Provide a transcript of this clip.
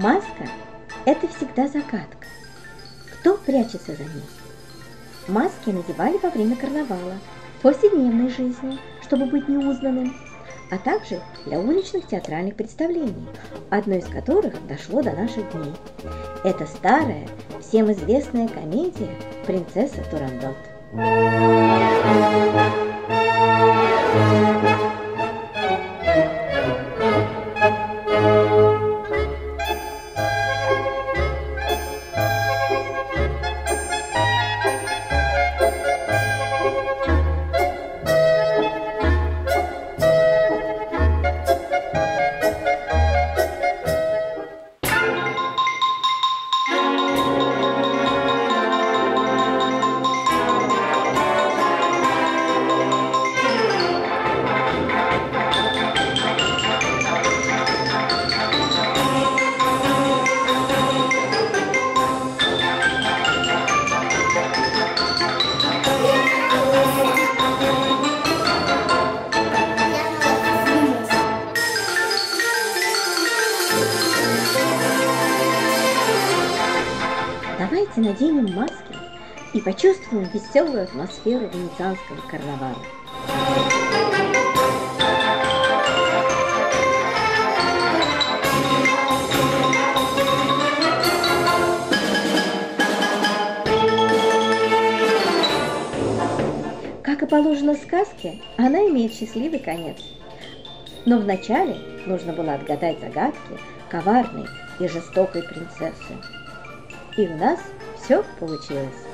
Одна загадка. Кто прячется за ней? Маски надевали во время карнавала, в повседневной жизни, чтобы быть неузнанным, а также для уличных театральных представлений, одно из которых дошло до наших дней. Это старая, всем известная комедия «Принцесса Турандот». Давайте наденем маски и почувствуем веселую атмосферу венецианского карнавала. Как и положено сказке, она имеет счастливый конец. Но вначале нужно было отгадать загадки коварной и жестокой принцессы. И у нас все получилось.